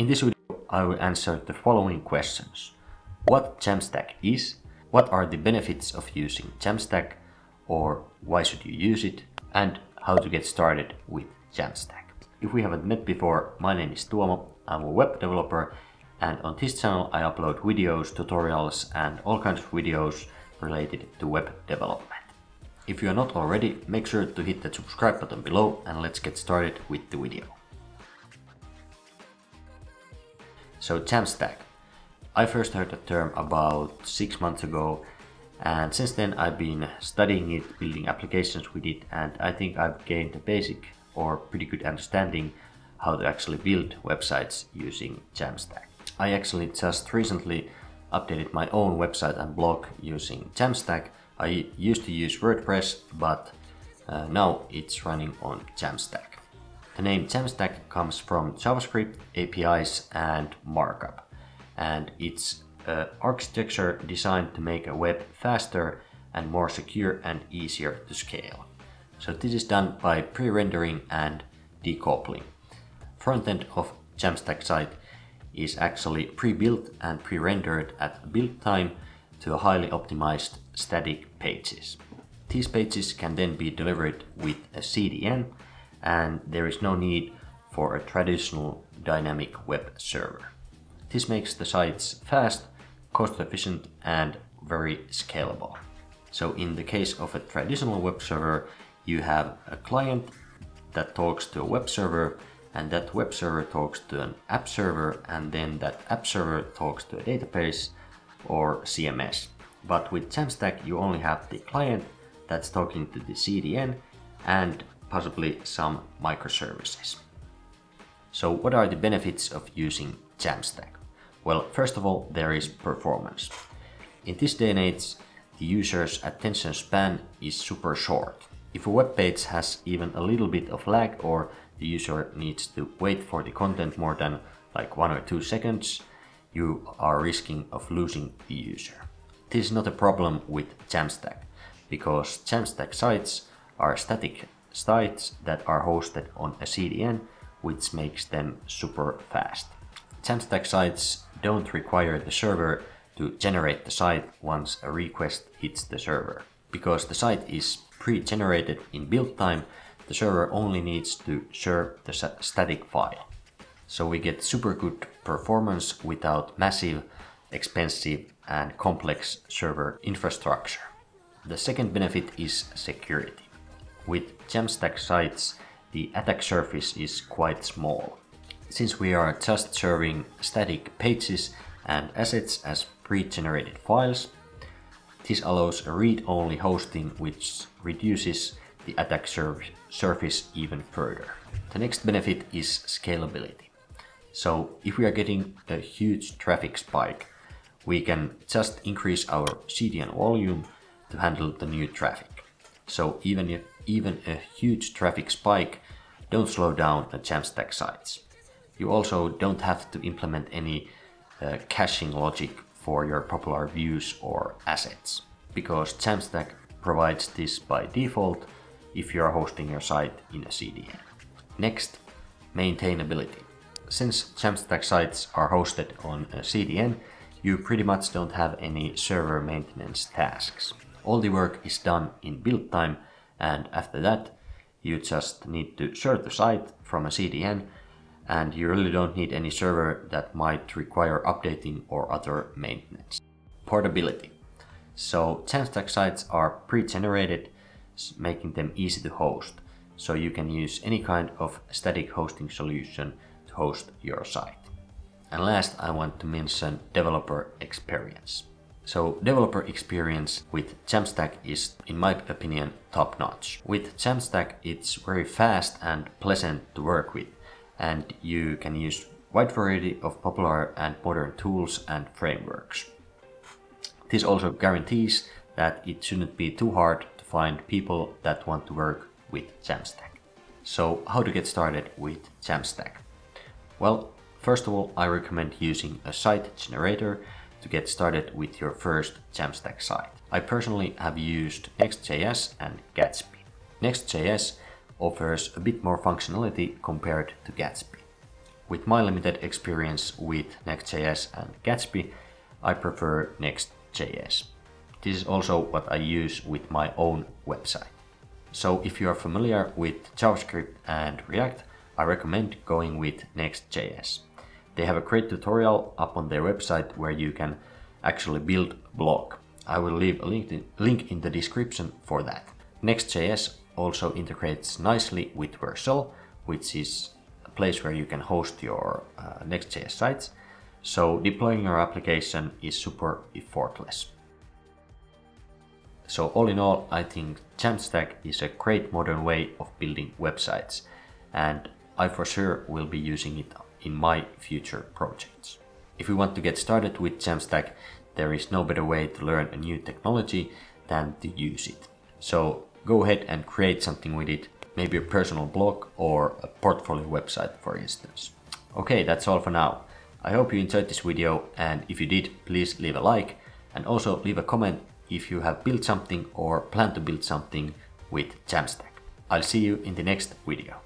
In this video I will answer the following questions. What Jamstack is, what are the benefits of using Jamstack, or why should you use it, and how to get started with Jamstack. If we haven't met before, my name is Tuomo, I'm a web developer and on this channel I upload videos, tutorials and all kinds of videos related to web development. If you are not already, make sure to hit the subscribe button below and let's get started with the video. So Jamstack. I first heard the term about six months ago and since then I've been studying it, building applications with it and I think I've gained a basic or pretty good understanding how to actually build websites using Jamstack. I actually just recently updated my own website and blog using Jamstack. I used to use WordPress, but uh, now it's running on Jamstack. The name Jamstack comes from JavaScript, APIs and markup. And it's uh, architecture designed to make a web faster and more secure and easier to scale. So this is done by pre-rendering and decoupling. Frontend of Jamstack site is actually pre-built and pre-rendered at build time to highly optimized static pages. These pages can then be delivered with a CDN and there is no need for a traditional dynamic web server. This makes the sites fast, cost efficient and very scalable. So in the case of a traditional web server, you have a client that talks to a web server and that web server talks to an app server and then that app server talks to a database or CMS. But with Jamstack you only have the client that's talking to the CDN and possibly some microservices. So what are the benefits of using Jamstack? Well, first of all, there is performance. In this day and age, the user's attention span is super short. If a web page has even a little bit of lag or the user needs to wait for the content more than like one or two seconds, you are risking of losing the user. This is not a problem with Jamstack, because Jamstack sites are static sites that are hosted on a CDN, which makes them super fast. Jamstack sites don't require the server to generate the site once a request hits the server. Because the site is pre-generated in build time, the server only needs to serve the static file. So we get super good performance without massive, expensive and complex server infrastructure. The second benefit is security. With Jamstack sites, the attack surface is quite small. Since we are just serving static pages and assets as pre-generated files, this allows read-only hosting which reduces the attack sur surface even further. The next benefit is scalability. So if we are getting a huge traffic spike, we can just increase our CDN volume to handle the new traffic. So even if even a huge traffic spike don't slow down the Jamstack sites. You also don't have to implement any uh, caching logic for your popular views or assets because Jamstack provides this by default if you are hosting your site in a CDN. Next, maintainability. Since Jamstack sites are hosted on a CDN, you pretty much don't have any server maintenance tasks. All the work is done in build time and after that you just need to serve the site from a CDN and you really don't need any server that might require updating or other maintenance. Portability. So Jamstack sites are pre-generated, making them easy to host. So you can use any kind of static hosting solution to host your site. And last, I want to mention developer experience. So developer experience with Jamstack is, in my opinion, top notch. With Jamstack, it's very fast and pleasant to work with, and you can use wide variety of popular and modern tools and frameworks. This also guarantees that it shouldn't be too hard to find people that want to work with Jamstack. So how to get started with Jamstack? Well, first of all, I recommend using a site generator to get started with your first Jamstack site. I personally have used Next.js and Gatsby. Next.js offers a bit more functionality compared to Gatsby. with my limited experience with Next.js and Gatsby, I prefer Next.js. This is also what I use with my own website. So if you are familiar with JavaScript and React, I recommend going with Next.js. They have a great tutorial up on their website where you can actually build blog. I will leave a link, in the description for that. Next.js also integrates nicely with Vercel, which is a place where you can host your uh, Next.js sites. So deploying your application is super effortless. So all in all, I think Jamstack is a great modern way of building websites and I for sure will be using it in my future projects. If you want to get started with Jamstack, there is no better way to learn a new technology than to use it. So go ahead and create something with it, maybe a personal blog or a portfolio website for instance. Okay, that's all for now. I hope you enjoyed this video and if you did, please leave a like and also leave a comment if you have built something or plan to build something with Jamstack. I'll see you in the next video.